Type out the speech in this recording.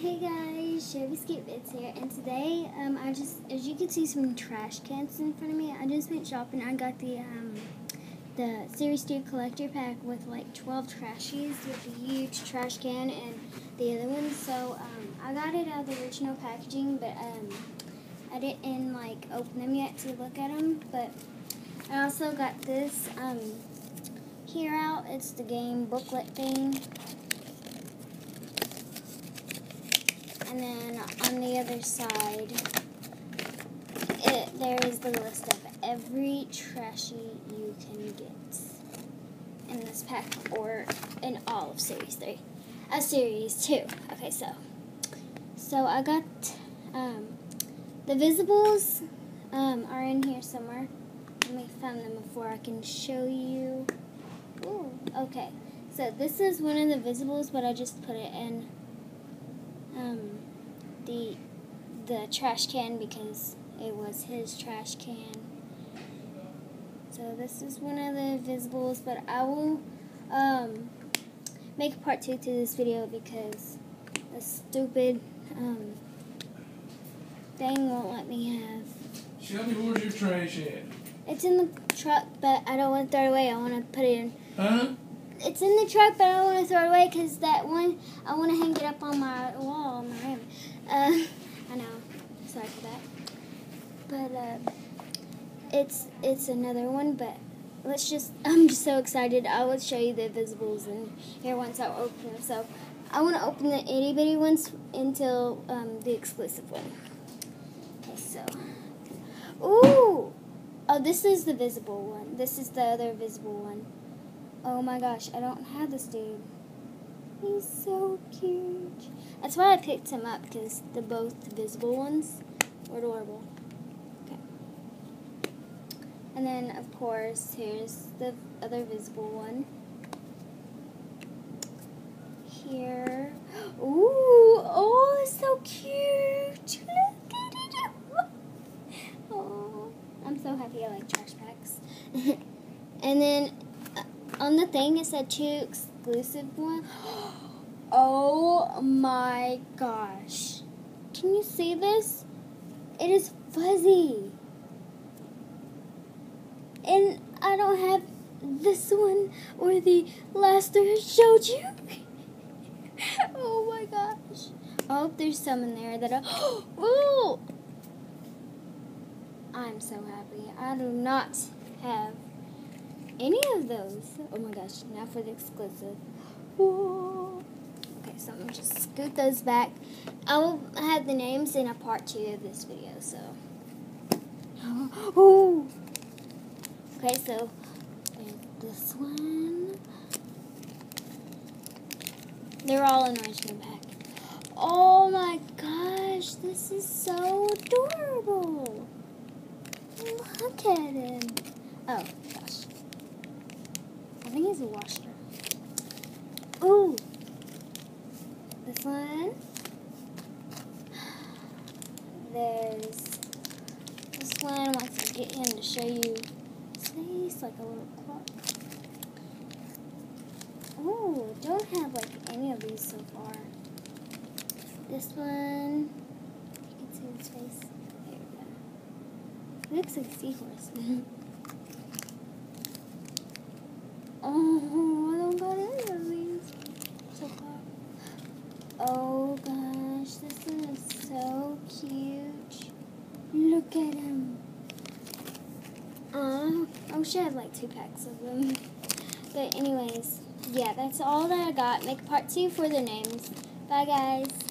Hey guys, Chevy Skate Bits here, and today, um, I just, as you can see, some trash cans in front of me. I just went shopping. I got the, um, the Series 2 collector pack with like 12 trashies with a huge trash can and the other one. So, um, I got it out of the original packaging, but, um, I didn't, like, open them yet to look at them, but I also got this, um, here out. It's the game booklet thing. And then on the other side, it, there is the list of every trashy you can get in this pack or in all of Series 3. A Series 2. Okay, so. So I got um, the Visibles um, are in here somewhere. Let me find them before I can show you. Ooh, okay. So this is one of the Visibles, but I just put it in um, the the trash can because it was his trash can. So this is one of the visibles, but I will um, make a part two to this video because the stupid um, thing won't let me have. Shelby, where's your trash at? It's in the truck, but I don't want to throw it away. I want to put it in. Huh? It's in the truck, but I want to throw it away because that one, I want to hang it up on my wall my room. Uh, I know. Sorry for that. But uh, it's it's another one, but let's just, I'm just so excited. I will show you the visibles in here once I open them. So I want to open the itty bitty ones until um, the exclusive one. Okay, so. Ooh! Oh, this is the visible one. This is the other visible one. Oh my gosh, I don't have this dude. He's so cute. That's why I picked him up because the both visible ones were adorable. Okay. And then of course here's the other visible one. Here. Ooh, oh, so cute. Look at it. Oh, I'm so happy I like trash packs. and then on the thing it said two exclusive one. Oh my gosh. Can you see this? It is fuzzy. And I don't have this one or the last I showed you. oh my gosh. I hope there's some in there that are. Ooh! I'm so happy. I do not have any of those. Oh my gosh, now for the exclusive. Whoa. Okay, so I'm going to just scoot those back. I will have the names in a part two of this video, so. Oh. Okay, so this one. They're all in original pack. Oh my gosh, this is so adorable. Look at him. Oh, gosh. Think he's a washer. Ooh. This one. There's this one. Once I get him to show you face, like a little clock. Ooh, don't have like any of these so far. This one. You can see his face. There we go. He looks like a seahorse. oh, I don't got any of these so far. Oh gosh, this one is so cute. Look at him. Uh, I wish I had like two packs of them. But anyways, yeah, that's all that I got. Make part two for the names. Bye guys.